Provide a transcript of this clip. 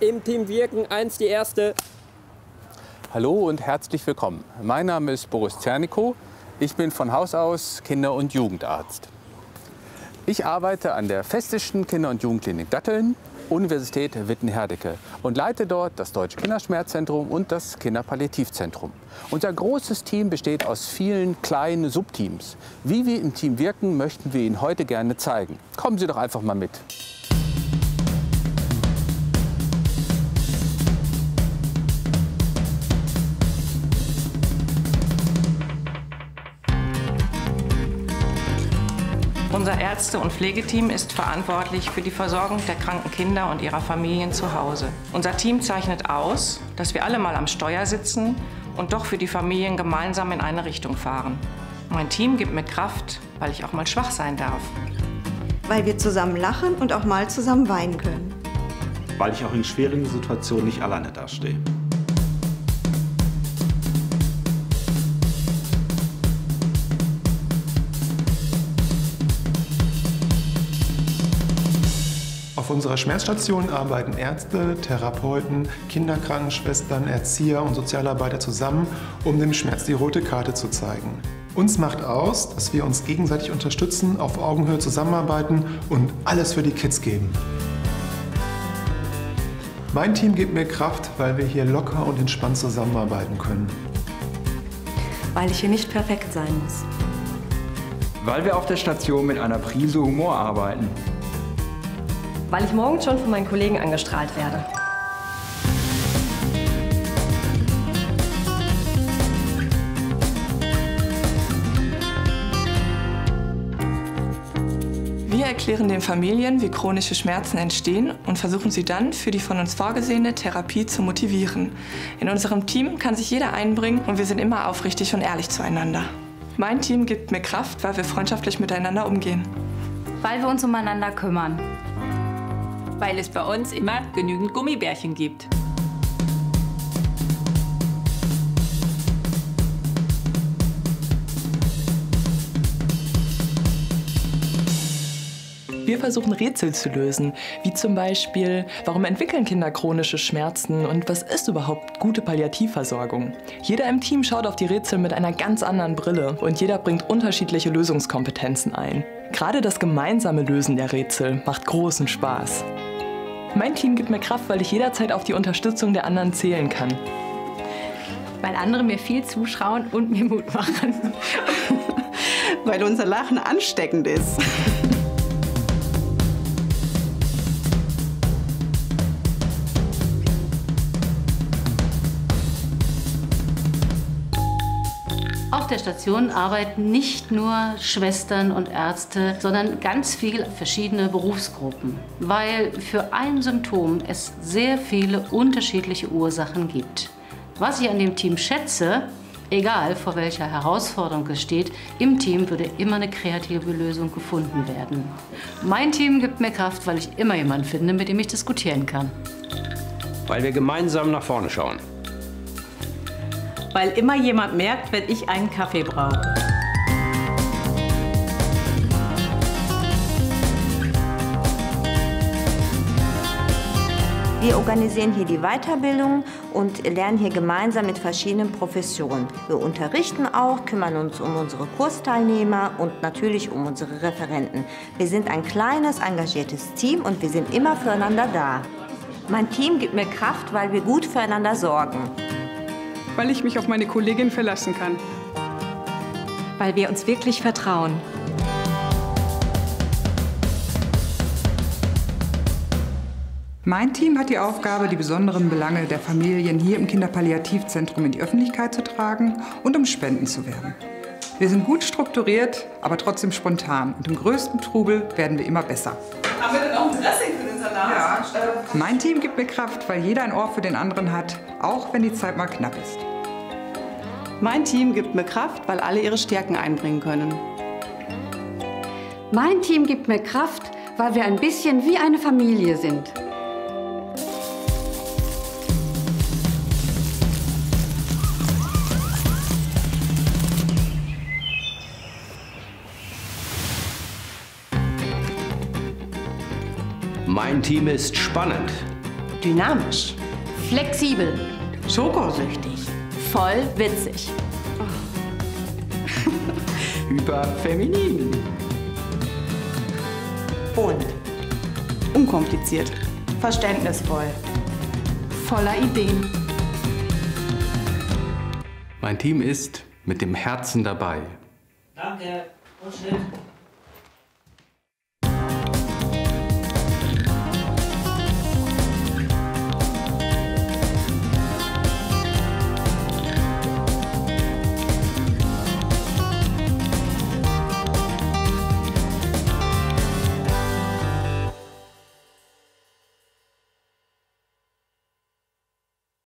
im Team Wirken 1 die erste. Hallo und herzlich willkommen. Mein Name ist Boris Zernikow. Ich bin von Haus aus Kinder- und Jugendarzt. Ich arbeite an der Festischen Kinder- und Jugendklinik Datteln, Universität Witten-Herdecke und leite dort das Deutsche Kinderschmerzzentrum und das Kinderpalliativzentrum. Unser großes Team besteht aus vielen kleinen Subteams. Wie wir im Team wirken, möchten wir Ihnen heute gerne zeigen. Kommen Sie doch einfach mal mit. Unser Ärzte- und Pflegeteam ist verantwortlich für die Versorgung der kranken Kinder und ihrer Familien zu Hause. Unser Team zeichnet aus, dass wir alle mal am Steuer sitzen und doch für die Familien gemeinsam in eine Richtung fahren. Mein Team gibt mir Kraft, weil ich auch mal schwach sein darf. Weil wir zusammen lachen und auch mal zusammen weinen können. Weil ich auch in schwierigen Situationen nicht alleine dastehe. Unserer Schmerzstation arbeiten Ärzte, Therapeuten, Kinderkrankenschwestern, Erzieher und Sozialarbeiter zusammen, um dem Schmerz die rote Karte zu zeigen. Uns macht aus, dass wir uns gegenseitig unterstützen, auf Augenhöhe zusammenarbeiten und alles für die Kids geben. Mein Team gibt mir Kraft, weil wir hier locker und entspannt zusammenarbeiten können. Weil ich hier nicht perfekt sein muss. Weil wir auf der Station mit einer Prise Humor arbeiten. Weil ich morgen schon von meinen Kollegen angestrahlt werde. Wir erklären den Familien, wie chronische Schmerzen entstehen und versuchen sie dann für die von uns vorgesehene Therapie zu motivieren. In unserem Team kann sich jeder einbringen und wir sind immer aufrichtig und ehrlich zueinander. Mein Team gibt mir Kraft, weil wir freundschaftlich miteinander umgehen. Weil wir uns umeinander kümmern. Weil es bei uns immer genügend Gummibärchen gibt. Wir versuchen Rätsel zu lösen, wie zum Beispiel, warum entwickeln Kinder chronische Schmerzen und was ist überhaupt gute Palliativversorgung? Jeder im Team schaut auf die Rätsel mit einer ganz anderen Brille und jeder bringt unterschiedliche Lösungskompetenzen ein. Gerade das gemeinsame Lösen der Rätsel macht großen Spaß. Mein Team gibt mir Kraft, weil ich jederzeit auf die Unterstützung der anderen zählen kann. Weil andere mir viel zuschauen und mir Mut machen. Weil unser Lachen ansteckend ist. Auf der Station arbeiten nicht nur Schwestern und Ärzte, sondern ganz viele verschiedene Berufsgruppen, weil für ein Symptom es sehr viele unterschiedliche Ursachen gibt. Was ich an dem Team schätze, egal vor welcher Herausforderung es steht, im Team würde immer eine kreative Lösung gefunden werden. Mein Team gibt mir Kraft, weil ich immer jemanden finde, mit dem ich diskutieren kann. Weil wir gemeinsam nach vorne schauen. Weil immer jemand merkt, wenn ich einen Kaffee brauche. Wir organisieren hier die Weiterbildung und lernen hier gemeinsam mit verschiedenen Professionen. Wir unterrichten auch, kümmern uns um unsere Kursteilnehmer und natürlich um unsere Referenten. Wir sind ein kleines, engagiertes Team und wir sind immer füreinander da. Mein Team gibt mir Kraft, weil wir gut füreinander sorgen. Weil ich mich auf meine Kollegin verlassen kann. Weil wir uns wirklich vertrauen. Mein Team hat die Aufgabe, die besonderen Belange der Familien hier im Kinderpalliativzentrum in die Öffentlichkeit zu tragen und um Spenden zu werben. Wir sind gut strukturiert, aber trotzdem spontan. Und im größten Trubel werden wir immer besser. Haben wir denn auch ein Dressing Ja. Mein Team gibt mir Kraft, weil jeder ein Ohr für den anderen hat, auch wenn die Zeit mal knapp ist. Mein Team gibt mir Kraft, weil alle ihre Stärken einbringen können. Mein Team gibt mir Kraft, weil wir ein bisschen wie eine Familie sind. Mein Team ist spannend. Dynamisch. Flexibel. Schokosüchtig. Voll witzig. Hyperfeminin. Bunt. Unkompliziert. Verständnisvoll. Voller Ideen. Mein Team ist mit dem Herzen dabei. Danke. Und Schnitt.